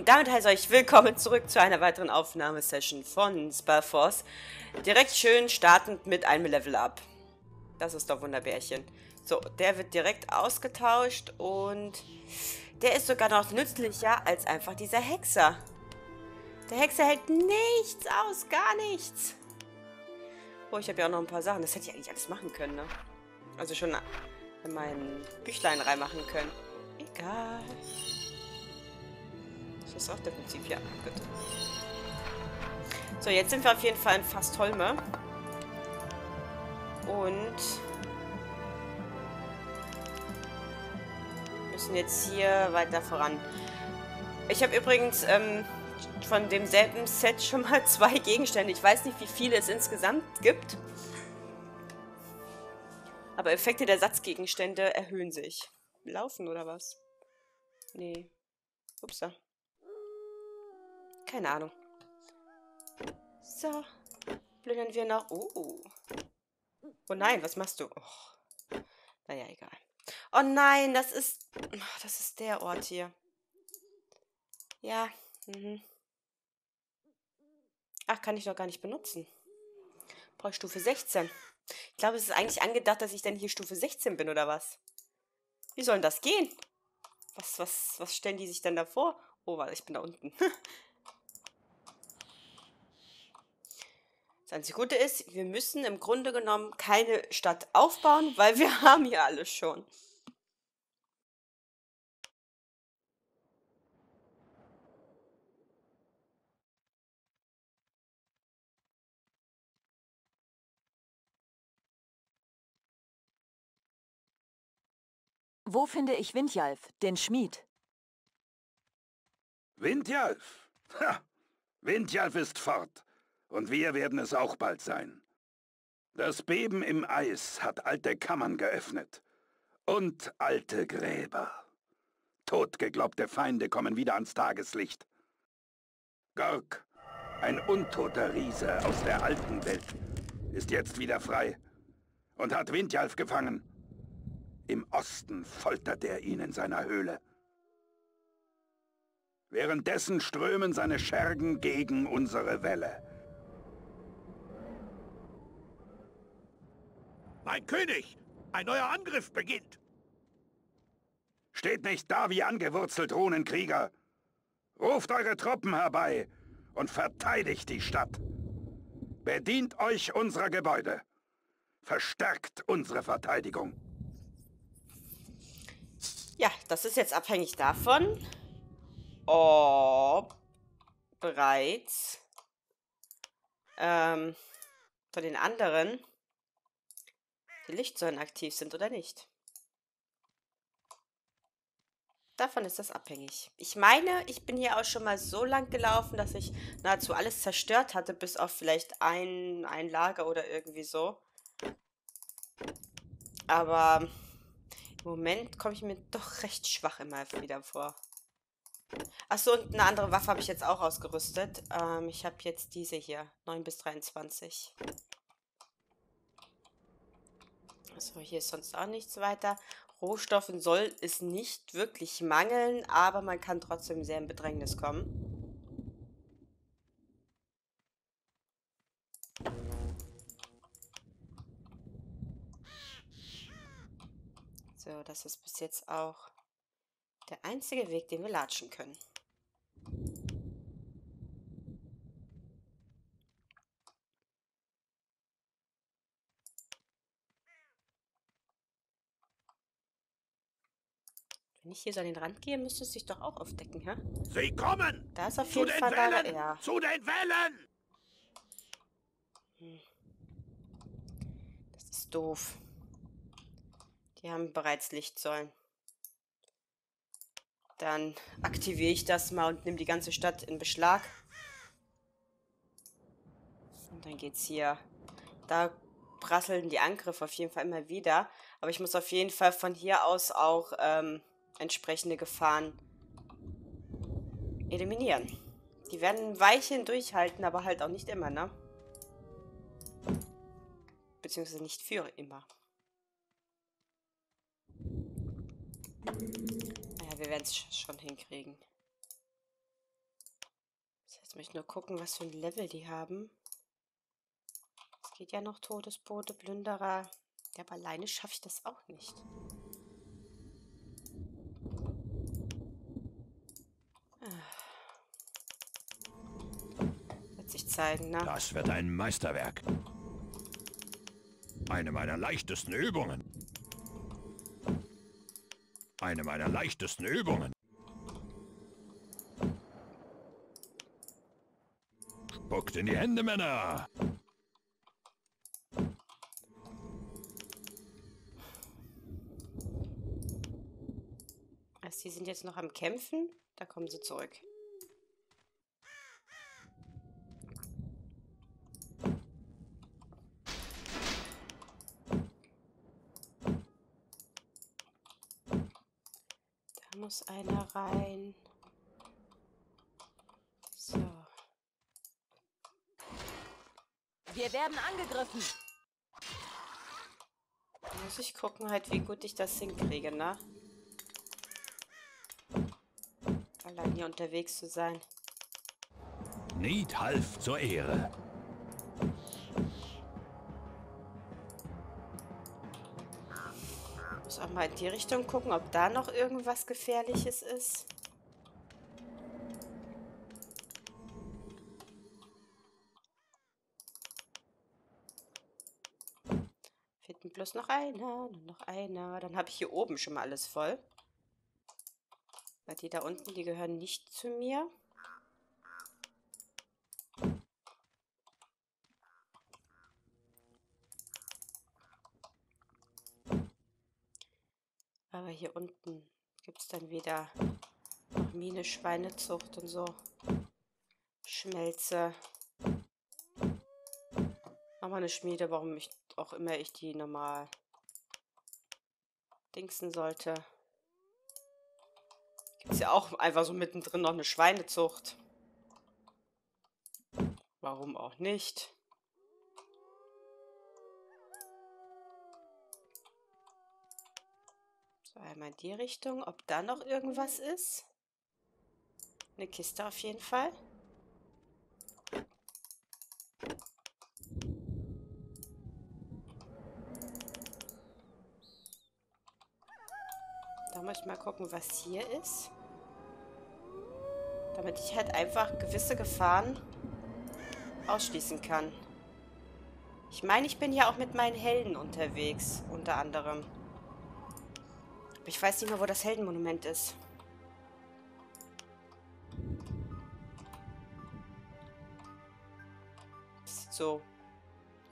Und damit heiße ich willkommen zurück zu einer weiteren Aufnahmesession von Spellforce. Direkt schön startend mit einem Level Up. Das ist doch Wunderbärchen. So, der wird direkt ausgetauscht und der ist sogar noch nützlicher als einfach dieser Hexer. Der Hexer hält nichts aus, gar nichts. Oh, ich habe ja auch noch ein paar Sachen. Das hätte ich eigentlich alles machen können, ne? Also schon in mein Büchlein reinmachen können. Egal. Das auch definitiv, ja. Gut. So, jetzt sind wir auf jeden Fall in Fastholme. Und müssen jetzt hier weiter voran. Ich habe übrigens ähm, von demselben Set schon mal zwei Gegenstände. Ich weiß nicht, wie viele es insgesamt gibt. Aber Effekte der Satzgegenstände erhöhen sich. Laufen oder was? Nee. Upsa. Keine Ahnung. So. Plündern wir noch. Oh. Oh nein, was machst du? Oh. Naja, egal. Oh nein, das ist... Das ist der Ort hier. Ja. Mhm. Ach, kann ich doch gar nicht benutzen. Brauche ich Stufe 16. Ich glaube, es ist eigentlich angedacht, dass ich dann hier Stufe 16 bin, oder was? Wie soll denn das gehen? Was, was, was stellen die sich dann da vor? Oh, warte, ich bin da unten. Das einzige Gute ist, wir müssen im Grunde genommen keine Stadt aufbauen, weil wir haben hier alles schon. Wo finde ich Windjalf, den Schmied? Windjalf? Ha! Windjalf ist fort. Und wir werden es auch bald sein. Das Beben im Eis hat alte Kammern geöffnet. Und alte Gräber. Totgeglaubte Feinde kommen wieder ans Tageslicht. Gork, ein untoter Riese aus der alten Welt, ist jetzt wieder frei und hat Windjalf gefangen. Im Osten foltert er ihn in seiner Höhle. Währenddessen strömen seine Schergen gegen unsere Welle. Mein König, ein neuer Angriff beginnt. Steht nicht da wie angewurzelt, Runenkrieger. Ruft eure Truppen herbei und verteidigt die Stadt. Bedient euch unserer Gebäude. Verstärkt unsere Verteidigung. Ja, das ist jetzt abhängig davon, ob bereits ähm, von den anderen Lichtsäulen aktiv sind oder nicht. Davon ist das abhängig. Ich meine, ich bin hier auch schon mal so lang gelaufen, dass ich nahezu alles zerstört hatte, bis auf vielleicht ein, ein Lager oder irgendwie so. Aber im Moment komme ich mir doch recht schwach immer wieder vor. Achso, und eine andere Waffe habe ich jetzt auch ausgerüstet. Ähm, ich habe jetzt diese hier, 9 bis 23. Achso, hier ist sonst auch nichts weiter. Rohstoffen soll es nicht wirklich mangeln, aber man kann trotzdem sehr in Bedrängnis kommen. So, das ist bis jetzt auch der einzige Weg, den wir latschen können. Wenn ich hier so an den Rand gehe, müsste es sich doch auch aufdecken, hä? Sie kommen! Da ist auf Zu jeden den Fall da, Wellen! ja. Zu den Wellen! Das ist doof. Die haben bereits Lichtsäulen. Dann aktiviere ich das mal und nehme die ganze Stadt in Beschlag. Und dann geht's hier. Da prasseln die Angriffe auf jeden Fall immer wieder. Aber ich muss auf jeden Fall von hier aus auch ähm, entsprechende Gefahren eliminieren. Die werden ein Weilchen durchhalten, aber halt auch nicht immer, ne? Beziehungsweise nicht für immer. Naja, wir werden es schon hinkriegen. Jetzt möchte ich nur gucken, was für ein Level die haben. Es geht ja noch Todesbote, Plünderer. Ja, aber alleine schaffe ich das auch nicht. Zeigen, ne? Das wird ein Meisterwerk. Eine meiner leichtesten Übungen. Eine meiner leichtesten Übungen. Spuckt in die Hände, Männer! Also, die sind jetzt noch am Kämpfen. Da kommen sie zurück. Da muss einer rein. So. Wir werden angegriffen. Da muss ich gucken halt, wie gut ich das hinkriege, ne? Allein hier unterwegs zu sein. Need half zur Ehre. Mal in die Richtung gucken, ob da noch irgendwas Gefährliches ist. Fehlt bloß noch einer, noch einer. Dann habe ich hier oben schon mal alles voll. Weil die da unten, die gehören nicht zu mir. Aber hier unten gibt es dann wieder Mine, Schweinezucht und so. Schmelze. Nochmal eine Schmiede, warum ich auch immer ich die normal dingsen sollte. Gibt es ja auch einfach so mittendrin noch eine Schweinezucht. Warum auch nicht? Einmal in die Richtung. Ob da noch irgendwas ist? Eine Kiste auf jeden Fall. Da muss ich mal gucken, was hier ist. Damit ich halt einfach gewisse Gefahren ausschließen kann. Ich meine, ich bin ja auch mit meinen Helden unterwegs, unter anderem. Ich weiß nicht mehr, wo das Heldenmonument ist. Das sieht so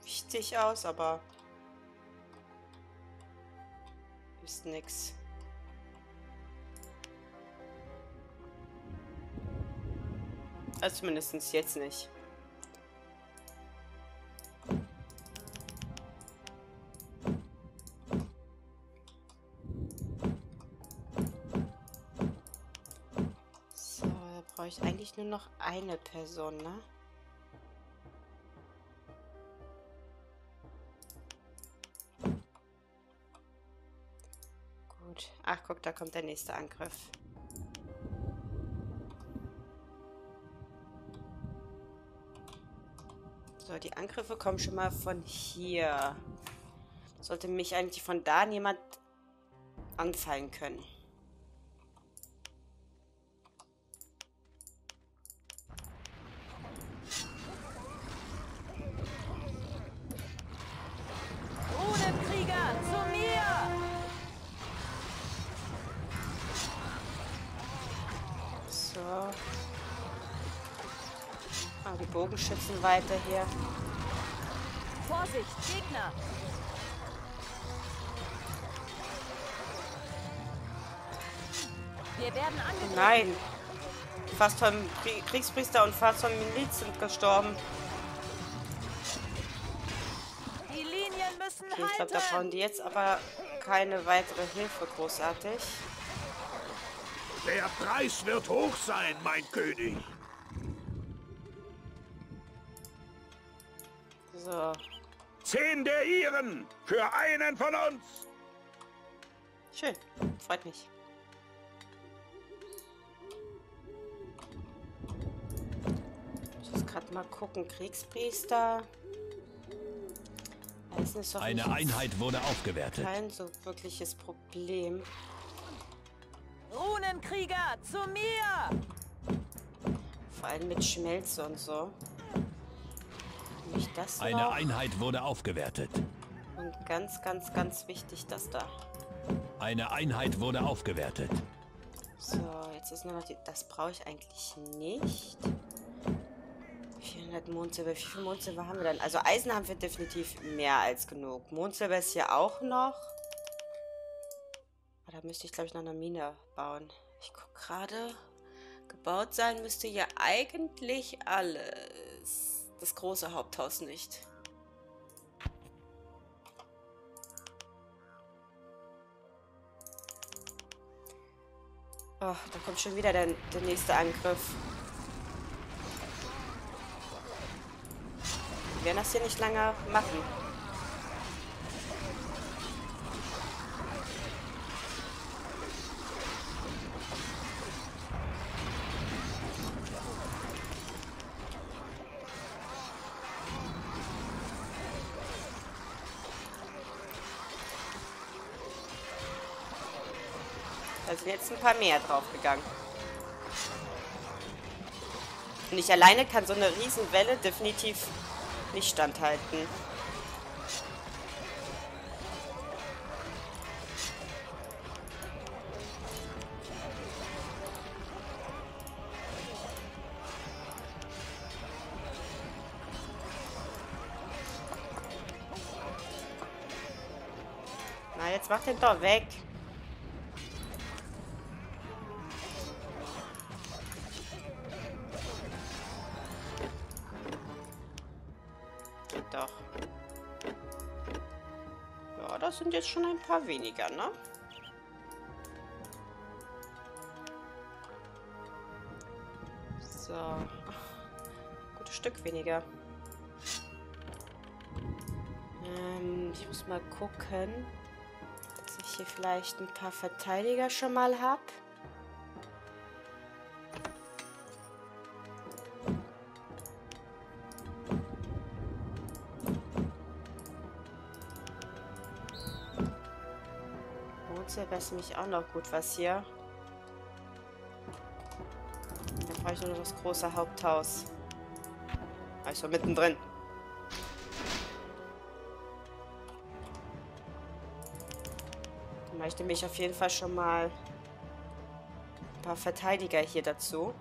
wichtig aus, aber ist nix. Also zumindest jetzt nicht. Ich eigentlich nur noch eine Person, ne? Gut. Ach, guck, da kommt der nächste Angriff. So, die Angriffe kommen schon mal von hier. Sollte mich eigentlich von da niemand anfallen können. Bogenschützen weiter hier. Vorsicht, Gegner! Wir werden angegriffen. Nein. Fast vom Krie- Kriegspriester und fast vom Miliz sind gestorben. Die Linien müssen Okay, ich glaube, da brauchen die jetzt aber keine weitere Hilfe großartig. Der Preis wird hoch sein, mein König. So. Zehn der Iren für einen von uns. Schön. Freut mich. gerade mal gucken. Kriegspriester. Eine nicht Einheit wurde aufgewertet. kein so wirkliches Problem. Runenkrieger, zu mir! Vor allem mit Schmelze und so. Nicht das Eine noch. Einheit wurde aufgewertet. Und ganz, ganz, ganz wichtig, das da. Eine Einheit wurde aufgewertet. So, jetzt ist nur noch die... Das brauche ich eigentlich nicht. 400 Mondsilber. Wie viel Mondsilber haben wir denn? Also Eisen haben wir definitiv mehr als genug. Mondsilber ist hier auch noch. Aber da müsste ich, glaube ich, noch eine Mine bauen. Ich gucke gerade. Gebaut sein müsste hier eigentlich alles. Das große Haupthaus nicht. Oh, da kommt schon wieder der, der nächste Angriff. Wir werden das hier nicht lange machen. Jetzt ein paar mehr draufgegangen. Und ich alleine kann so eine Riesenwelle definitiv nicht standhalten. Na, jetzt mach den doch weg. Doch. Ja, das sind jetzt schon ein paar weniger, ne? So. Gutes Stück weniger. Ähm, ich muss mal gucken, dass ich hier vielleicht ein paar Verteidiger schon mal habe. Ist nämlich auch noch gut was hier. Da brauche ich nur noch das große Haupthaus. Also mittendrin. Dann mache ich nämlich auf jeden Fall schon mal ein paar Verteidiger hier dazu.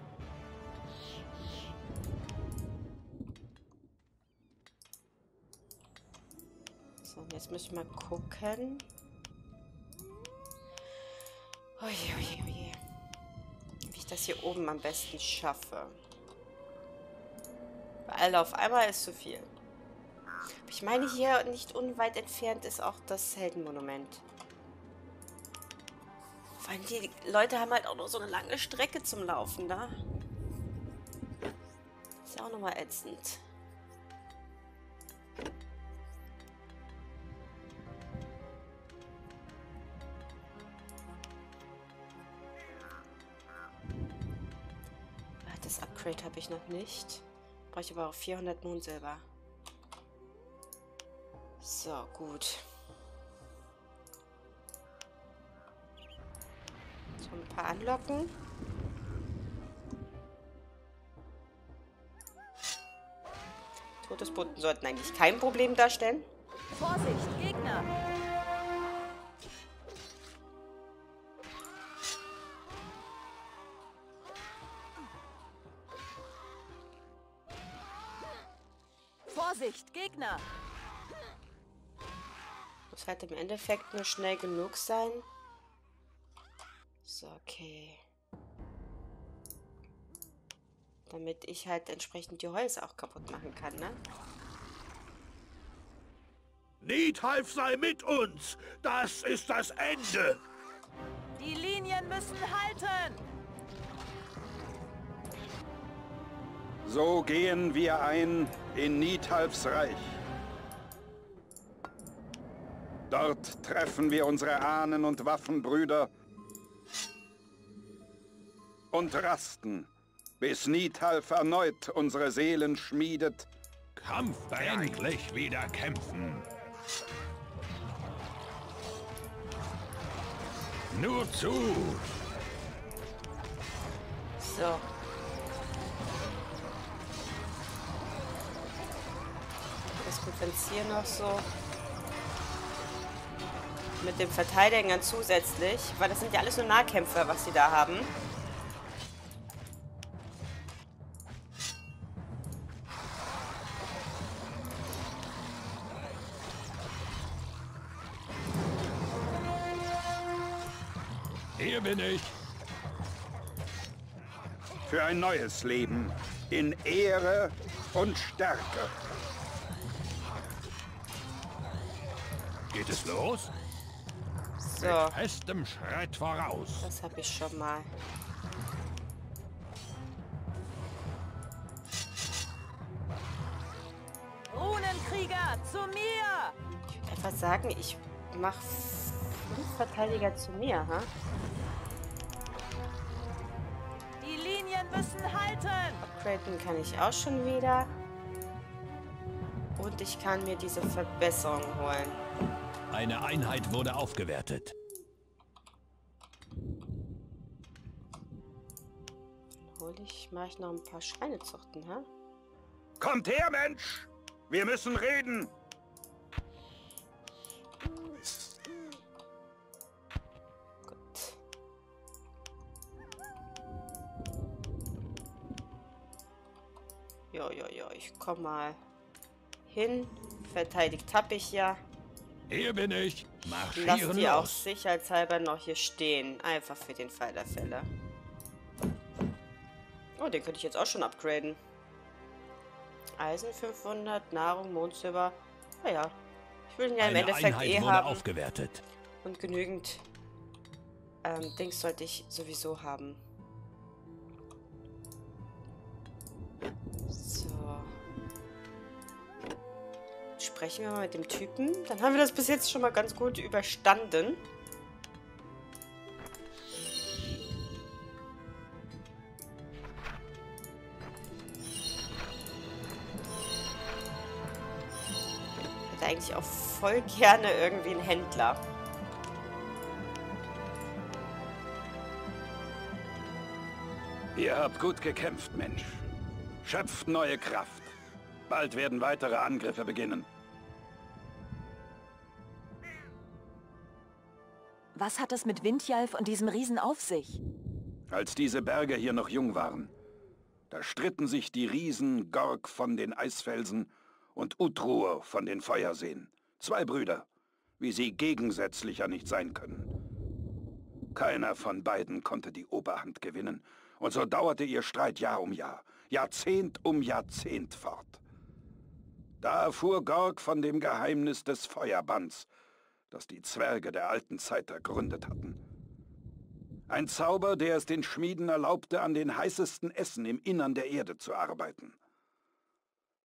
So, jetzt muss ich mal gucken. Oje, oje, oje. Wie ich das hier oben am besten schaffe. Weil auf einmal ist zu viel. Aber Ich meine, hier nicht unweit entfernt ist auch das Heldenmonument. Vor allem die Leute haben halt auch noch so eine lange Strecke zum Laufen da. Ist ja auch nochmal ätzend. Upgrade habe ich noch nicht. Brauche ich aber auch 400 Mondsilber. So, gut. So ein paar anlocken. Todesboten sollten eigentlich kein Problem darstellen. Vorsicht, Gegner! Muss halt im Endeffekt nur schnell genug sein. So, okay. Damit ich halt entsprechend die Häuser auch kaputt machen kann, ne? Niedhalf sei mit uns! Das ist das Ende! Die Linien müssen halten! So gehen wir ein in Nidhalfs Reich. Dort treffen wir unsere Ahnen und Waffenbrüder und rasten bis Nidhalf erneut unsere Seelen schmiedet. Kampf endlich wieder kämpfen. Nur zu. So. Das gut, wenn es hier noch so mit dem Verteidigern zusätzlich, weil das sind ja alles nur Nahkämpfer, was sie da haben. Hier bin ich. Für ein neues Leben in Ehre und Stärke. Los? So, Festem Schritt voraus. das habe ich schon mal. Runenkrieger, zu mir! Ich würde einfach sagen, ich mache fünf Verteidiger zu mir, ha? Die Linien müssen halten! Upgraden kann ich auch schon wieder. Und ich kann mir diese Verbesserung holen. Eine Einheit wurde aufgewertet. Hol ich, mache ich noch ein paar Schweinezuchten, ha? Kommt her, Mensch! Wir müssen reden! Gut. Jo, jo, jo, ich komm mal hin. Verteidigt hab ich ja. Hier bin ich. Lass Marschieren die auch los. sicherheitshalber noch hier stehen. Einfach für den Fall der Fälle. Oh, den könnte ich jetzt auch schon upgraden. Eisen 500, Nahrung, Mondsilber. Naja, ich will ihn ja im Eine Endeffekt Einheit eh haben. aufgewertet. Und genügend ähm, Dings sollte ich sowieso haben. Sprechen wir mal mit dem Typen. Dann haben wir das bis jetzt schon mal ganz gut überstanden. Ich hätte eigentlich auch voll gerne irgendwie einen Händler. Ihr habt gut gekämpft, Mensch. Schöpft neue Kraft. Bald werden weitere Angriffe beginnen. Was hat es mit Windjalf und diesem Riesen auf sich? Als diese Berge hier noch jung waren, da stritten sich die Riesen Gorg von den Eisfelsen und Utruo von den Feuerseen. Zwei Brüder, wie sie gegensätzlicher nicht sein können. Keiner von beiden konnte die Oberhand gewinnen, und so dauerte ihr Streit Jahr um Jahr, Jahrzehnt um Jahrzehnt fort. Da erfuhr Gorg von dem Geheimnis des Feuerbands, das die Zwerge der alten Zeit ergründet hatten. Ein Zauber, der es den Schmieden erlaubte, an den heißesten Essen im Innern der Erde zu arbeiten.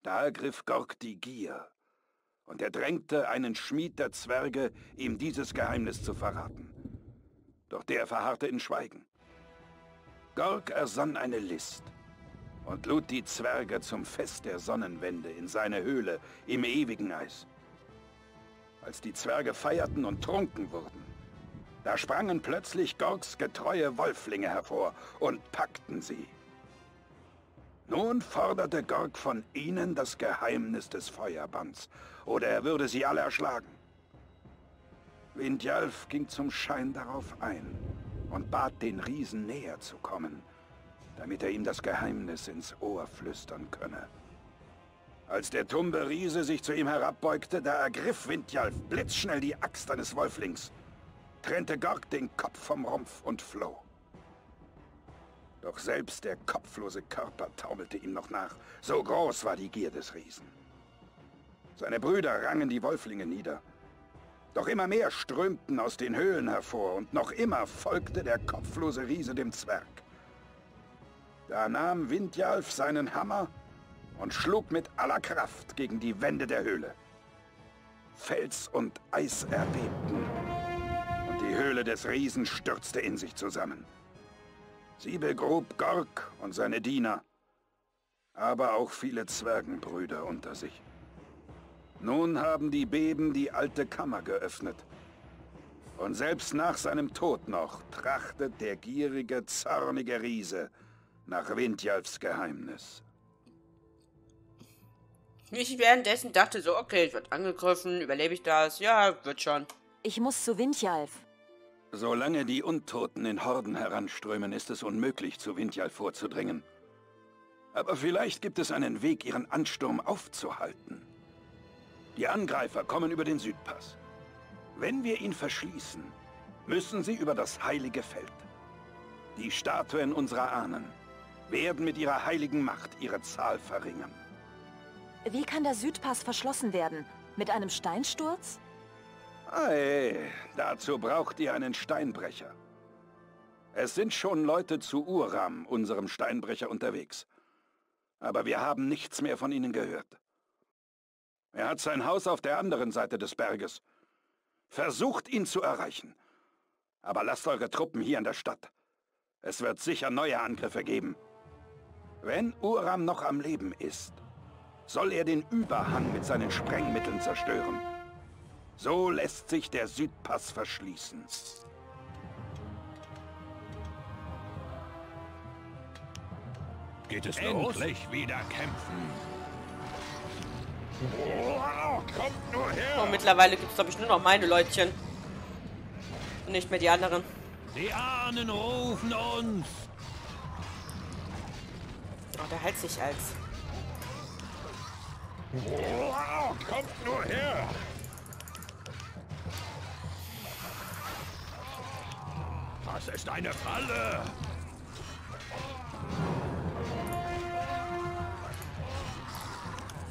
Da ergriff Gorg die Gier, und er drängte einen Schmied der Zwerge, ihm dieses Geheimnis zu verraten. Doch der verharrte in Schweigen. Gorg ersann eine List und lud die Zwerge zum Fest der Sonnenwende in seine Höhle im ewigen Eis. Als die Zwerge feierten und trunken wurden, da sprangen plötzlich Gorgs getreue Wolflinge hervor und packten sie. Nun forderte Gorg von ihnen das Geheimnis des Feuerbands, oder er würde sie alle erschlagen. Windjalf ging zum Schein darauf ein und bat den Riesen näher zu kommen, damit er ihm das Geheimnis ins Ohr flüstern könne. Als der tumbe Riese sich zu ihm herabbeugte, da ergriff Windjalf blitzschnell die Axt eines Wolflings, trennte Gorg den Kopf vom Rumpf und floh. Doch selbst der kopflose Körper taumelte ihm noch nach, so groß war die Gier des Riesen. Seine Brüder rangen die Wolflinge nieder. Doch immer mehr strömten aus den Höhlen hervor und noch immer folgte der kopflose Riese dem Zwerg. Da nahm Windjalf seinen Hammer und schlug mit aller Kraft gegen die Wände der Höhle. Fels und Eis erbebten und die Höhle des Riesen stürzte in sich zusammen. Sie begrub Gork und seine Diener, aber auch viele Zwergenbrüder unter sich. Nun haben die Beben die alte Kammer geöffnet. Und selbst nach seinem Tod noch trachtet der gierige, zornige Riese nach Windjalfs Geheimnis. Ich währenddessen dachte so, okay, ich werde angegriffen, überlebe ich das? Ja, wird schon. Ich muss zu Windjalf. Solange die Untoten in Horden heranströmen, ist es unmöglich, zu Windjalf vorzudringen. Aber vielleicht gibt es einen Weg, ihren Ansturm aufzuhalten. Die Angreifer kommen über den Südpass. Wenn wir ihn verschließen, müssen sie über das heilige Feld. Die Statuen unserer Ahnen werden mit ihrer heiligen Macht ihre Zahl verringern. Wie kann der Südpass verschlossen werden? Mit einem Steinsturz? Ei, dazu braucht ihr einen Steinbrecher. Es sind schon Leute zu Uram, unserem Steinbrecher, unterwegs. Aber wir haben nichts mehr von ihnen gehört. Er hat sein Haus auf der anderen Seite des Berges. Versucht ihn zu erreichen. Aber lasst eure Truppen hier in der Stadt. Es wird sicher neue Angriffe geben. Wenn Uram noch am Leben ist, soll er den Überhang mit seinen Sprengmitteln zerstören. So lässt sich der Südpass verschließen. Geht es Endlich wieder kämpfen. Oh, kommt nur her! Oh, mittlerweile gibt es, glaube ich, nur noch meine Leutchen. Und nicht mehr die anderen. Die Ahnen rufen uns. Oh, der hält sich als. Oh, kommt nur her! Das ist eine Falle.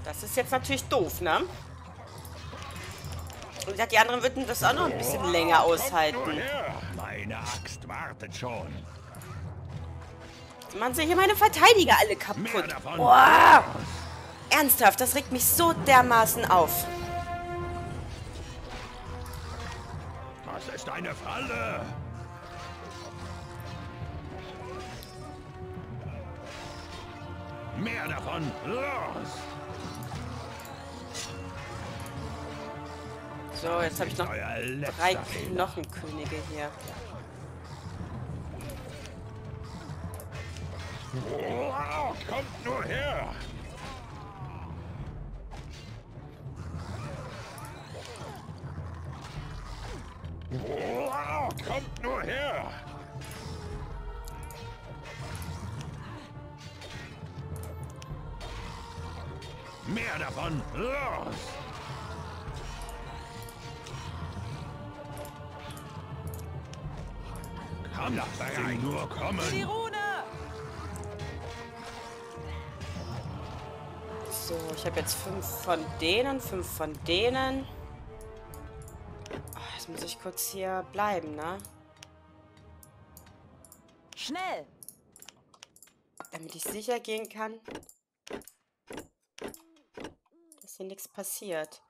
Das ist jetzt natürlich doof, ne? Und die anderen würden das auch noch ein bisschen länger aushalten. Meine Axt wartet schon. Jetzt machen sie hier meine Verteidiger alle kaputt. Boah! Ernsthaft, das regt mich so dermaßen auf. Das ist eine Falle. Mehr davon. Los. So, jetzt habe ich noch drei. Knochenkönige hier. Oh, kommt nur her! Oh, kommt nur her! Mehr davon. Los. Komm, lass sie nur kommen. Rune! So, ich habe jetzt fünf von denen, fünf von denen. Ich kurz hier bleiben, ne? Schnell! Damit ich sicher gehen kann, dass hier nichts passiert.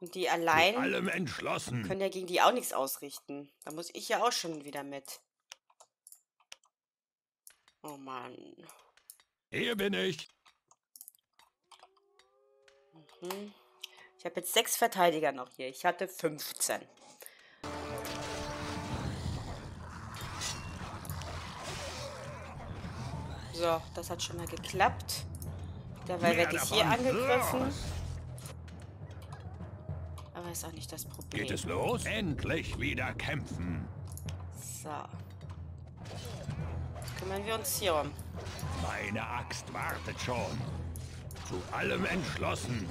Und die allein Allem entschlossen. können ja gegen die auch nichts ausrichten. Da muss ich ja auch schon wieder mit. Oh Mann. Hier bin ich. Hm. Ich habe jetzt sechs Verteidiger noch hier. Ich hatte 15. So, das hat schon mal geklappt. Dabei werde ich hier angegriffen. Aber ist auch nicht das Problem. Geht es los? Endlich wieder kämpfen. So. Kümmern wir uns hier um. Meine Axt wartet schon. Zu allem entschlossen.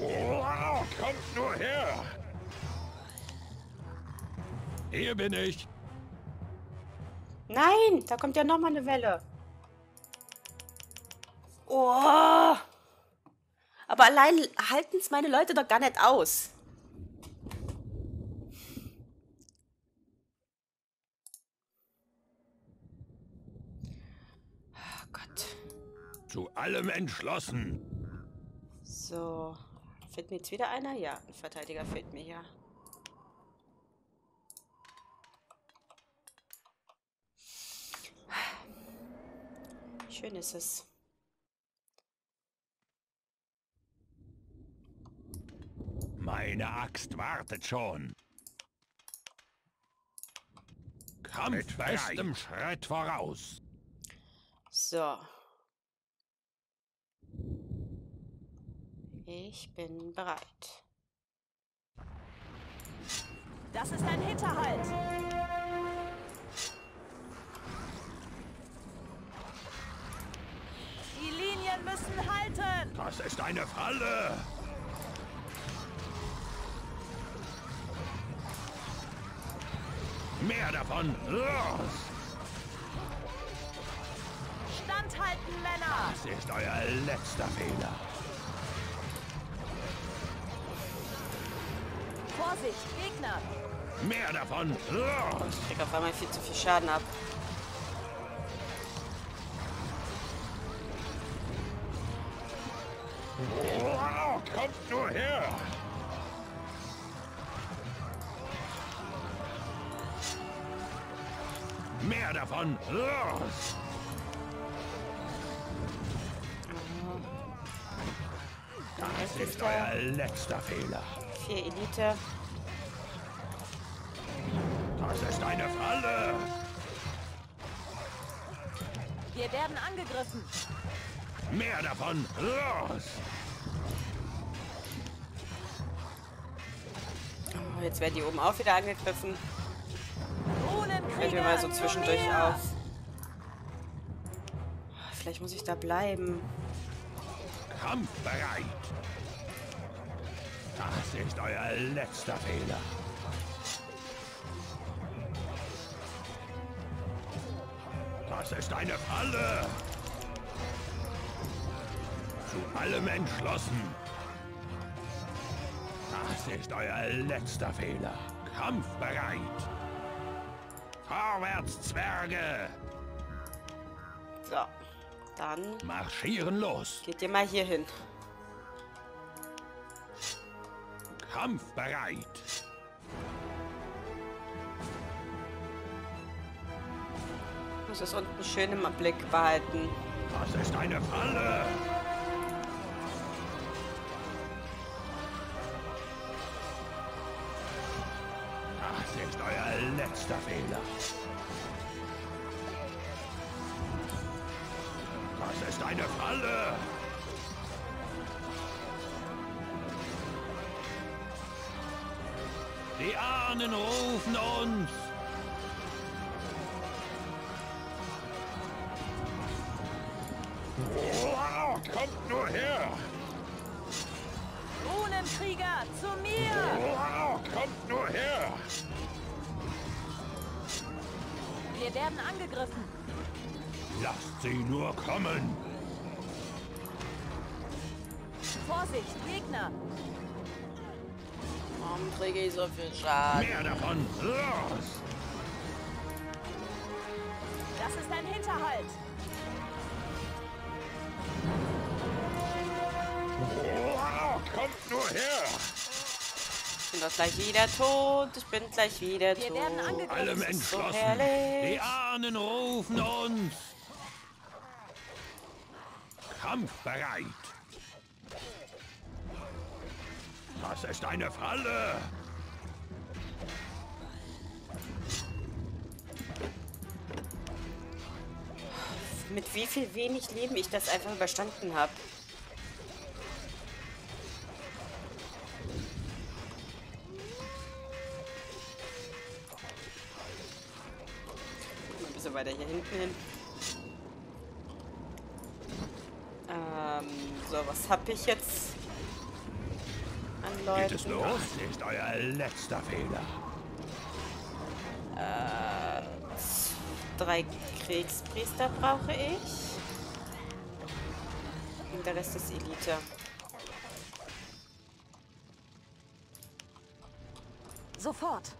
Oh, kommt nur her! Hier bin ich. Nein, da kommt ja noch mal eine Welle. Oh. Aber allein halten es meine Leute doch gar nicht aus. Oh Gott. Zu allem entschlossen. So. Fehlt mir jetzt wieder einer? Ja, ein Verteidiger fehlt mir hier. Schön ist es. Meine Axt wartet schon. Kampf Mit bestem Schritt voraus. So. Ich bin bereit. Das ist ein Hinterhalt. Müssen halten. Das ist eine Falle. Mehr davon. Los! Standhalten, Männer. Das ist euer letzter Fehler. Vorsicht, Gegner. Mehr davon. Los! Ich krieg auf einmal viel zu viel Schaden ab. Wow, kommt nur her! Mehr davon! Los! Das ist euer letzter Fehler. Vier Elite. Das ist eine Falle! Wir werden angegriffen. Mehr davon! Los! Oh, jetzt werden die oben auch wieder angegriffen. Fällt mir mal so zwischendurch auf. Vielleicht muss ich da bleiben. Kampfbereit! Das ist euer letzter Fehler. Das ist eine Falle! Zu allem entschlossen! Das ist euer letzter Fehler. Kampfbereit! Vorwärts, Zwerge! So. Dann Marschieren los! geht ihr mal hier hin. Kampfbereit! Muss es unten schön im Blick behalten. Das ist eine Falle! Fehler. Das ist eine Falle! Die Ahnen rufen uns! Wow, kommt nur her! Runenkrieger zu mir. Wow, kommt nur her! Wir werden angegriffen. Lasst sie nur kommen! Vorsicht, Gegner. Warum kriege ich so viel Schaden? Mehr davon! Los! Das ist ein Hinterhalt. Wow, kommt nur her! Ich bin doch gleich wieder tot. Ich bin gleich wieder Wir tot. werden angegriffen. Allem so entschlossen! herrlich. Die Ahnen rufen uns! Kampfbereit! Das ist eine Falle! Mit wie viel wenig Leben ich das einfach überstanden habe. Ähm, so, was habe ich jetzt an Leuten? Geht es los? Das ist euer letzter Fehler. Drei Kriegspriester brauche ich. Und der Rest ist Elite. Sofort.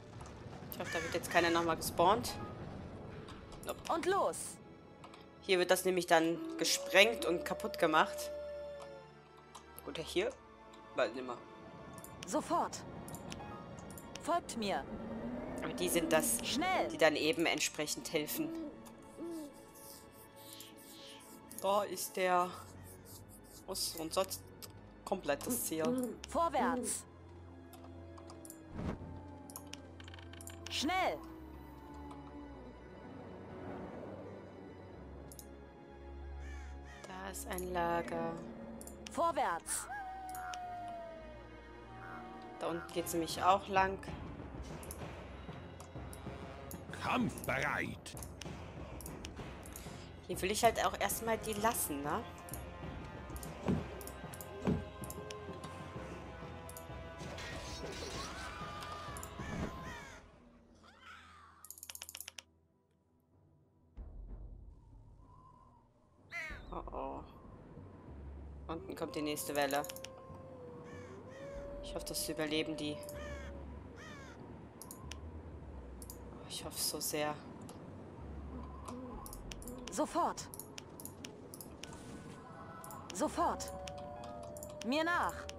Ich hoffe, da wird jetzt keiner nochmal gespawnt. Und los. Hier wird das nämlich dann gesprengt und kaputt gemacht. Oder hier? Bald nimmer. Sofort. Folgt mir. Aber die sind das, Schnell. die dann eben entsprechend helfen. Da ist der... Was und sonst komplettes Ziel. Vorwärts! Schnell! Ist ein Lager. Vorwärts! Da unten geht es nämlich auch lang. Kampfbereit. Hier will ich halt auch erstmal die lassen, ne? Nächste Welle. Ich hoffe, das überleben die. Oh, ich hoffe so sehr. Sofort! Sofort! Mir nach!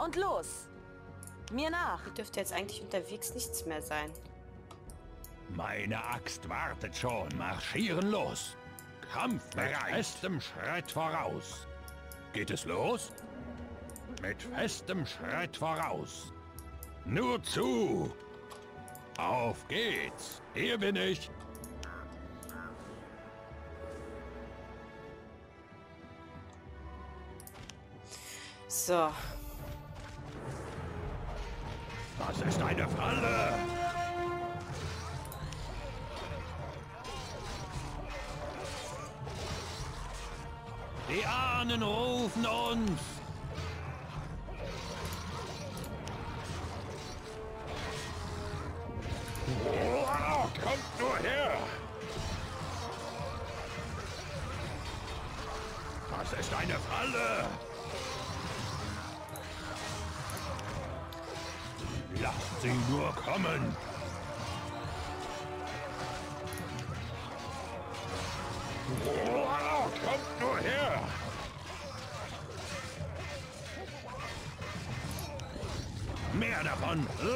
Und los! Mir nach! Hier dürfte jetzt eigentlich unterwegs nichts mehr sein. Meine Axt wartet schon. Marschieren los. Kampfbereit. Mit festem Schritt voraus. Geht es los? Mit festem Schritt voraus. Nur zu. Auf geht's. Hier bin ich. So, Das ist eine Falle. Die Ahnen rufen uns. Kommt nur her. Das ist eine Falle. Sie nur kommen. Wow, kommt nur her. Mehr davon. Los.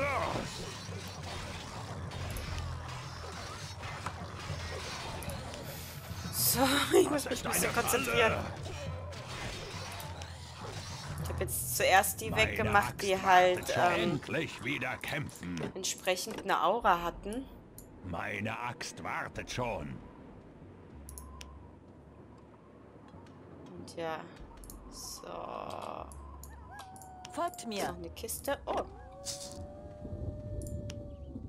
so, ich muss mich ein bisschen konzentrieren. Falle. Ich habe jetzt zuerst die Meine weggemacht, die halt ähm, endlich wieder kämpfen. entsprechend eine Aura hatten. Meine Axt wartet schon. Und ja, so. Folgt Noch mir! eine Kiste. Oh,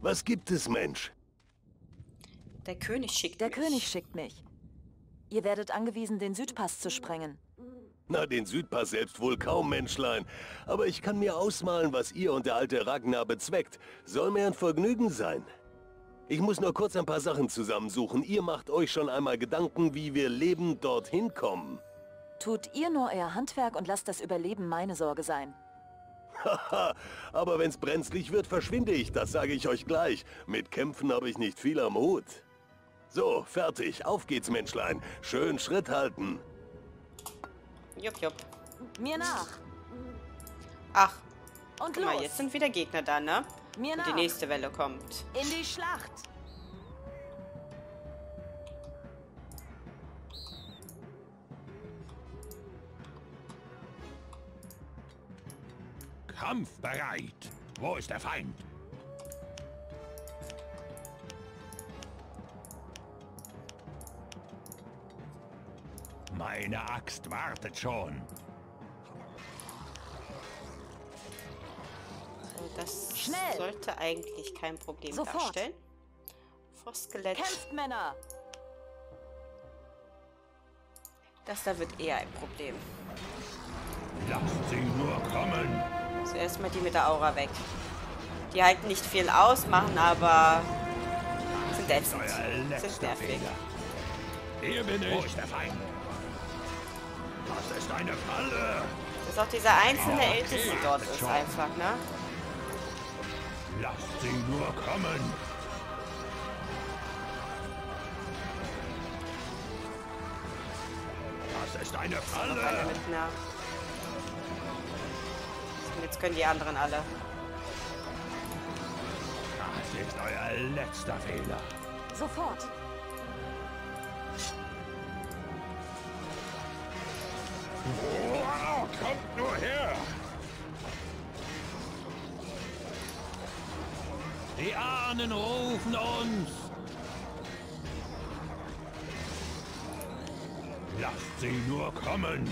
Was gibt es, Mensch? der König schickt Der mich. König schickt mich. Ihr werdet angewiesen, den Südpass zu sprengen. Na, den Südpass selbst wohl kaum, Menschlein. Aber ich kann mir ausmalen, was ihr und der alte Ragnar bezweckt. Soll mir ein Vergnügen sein. Ich muss nur kurz ein paar Sachen zusammensuchen. Ihr macht euch schon einmal Gedanken, wie wir lebend dorthin kommen. Tut ihr nur euer Handwerk und lasst das Überleben meine Sorge sein. Haha, aber wenn's brenzlig wird, verschwinde ich, das sage ich euch gleich. Mit Kämpfen habe ich nicht viel am Hut. So, fertig. Auf geht's, Menschlein. Schön Schritt halten. Jupp, jupp. Mir nach! Ach, Und guck mal, los! jetzt sind wieder Gegner da, ne? Mir Und die nach! nächste Welle kommt. In die Schlacht! Kampfbereit. Wo ist der Feind? Meine Axt wartet schon. So, das Schnell! sollte eigentlich kein Problem Sofort! darstellen. Frostskelett. Kämpft, Männer! Das da wird eher ein Problem. Lasst sie nur kommen. So, erstmal die mit der Aura weg. Die halten nicht viel aus, machen aber... sind ätzend. Sind nervig. Hier bin ich. Der Feind? Das ist eine Falle. Dass auch dieser einzelne Okay, Älteste dort ist einfach, ne? Lasst sie nur kommen. ist eine Alle Falle. mit nach. Und jetzt können die anderen alle. Das ist euer letzter Fehler. Sofort. Kommt nur her! Die Ahnen rufen uns! Lasst sie nur kommen!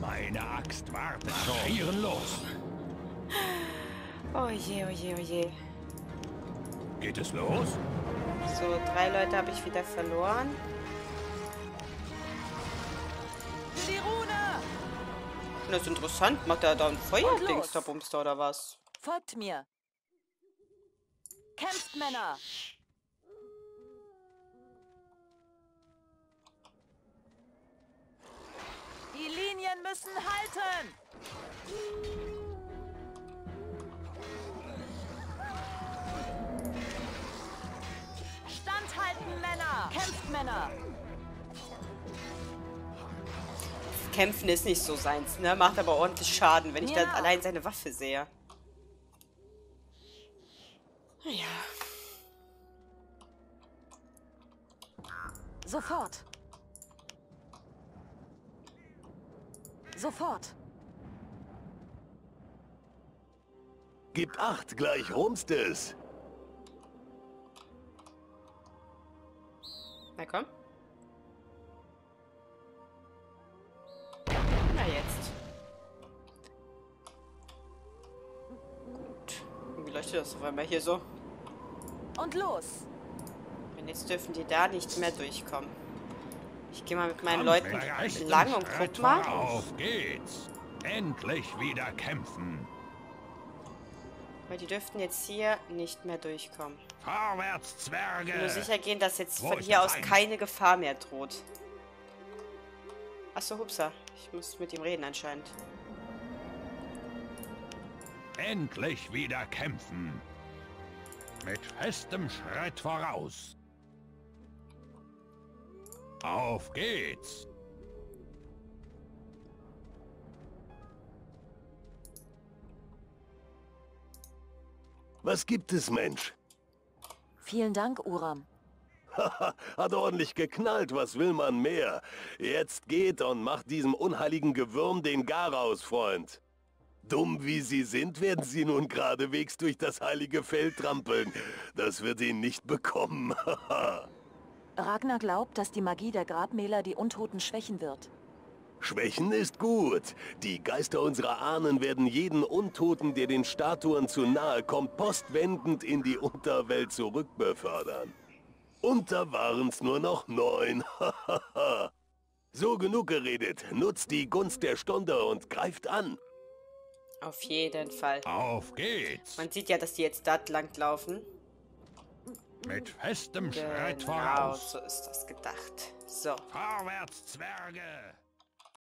Meine Axt wartet schon. Marschieren los! Oh je, oh je, oh je. Geht es los? So, drei Leute habe ich wieder verloren. Das ist interessant. Macht er da ein Feuerdings da Bumster oder was? Folgt mir. Kämpft, Männer! Die Linien müssen halten! Standhalten, Männer! Kämpft, Männer! Kämpfen ist nicht so seins, ne? Macht aber ordentlich Schaden, wenn ich Ja. dann allein seine Waffe sehe. Naja. Sofort! Sofort! Gibt acht, gleich rumst es. Na komm. Das auf einmal hier so? Und los! Und jetzt dürfen die da nicht mehr durchkommen. Ich gehe mal mit meinen Kommt Leuten lang und guck mal. Auf geht's! Endlich wieder kämpfen! Weil die dürften jetzt hier nicht mehr durchkommen. Vorwärts, Ich will nur Zwerge! sicher gehen, dass jetzt Wo von hier aus Feind? keine Gefahr mehr droht. Achso, hupsa. Ich muss mit ihm reden anscheinend. Endlich wieder kämpfen! Mit festem Schritt voraus! Auf geht's! Was gibt es, Mensch? Vielen Dank, Uram. Hat ordentlich geknallt, was will man mehr? Jetzt geht und macht diesem unheiligen Gewürm den Garaus, Freund. Dumm wie sie sind, werden sie nun geradewegs durch das heilige Feld trampeln. Das wird ihn nicht bekommen. Ragnar glaubt, dass die Magie der Grabmäler die Untoten schwächen wird. Schwächen ist gut. Die Geister unserer Ahnen werden jeden Untoten, der den Statuen zu nahe kommt, postwendend in die Unterwelt zurückbefördern. Und da waren's nur noch neun. so genug geredet. Nutzt die Gunst der Stunde und greift an. Auf jeden Fall. Auf geht's! Man sieht ja, dass die jetzt dort lang laufen. Mit festem Schritt Genau, voraus! so ist das gedacht. So. Vorwärts, Zwerge!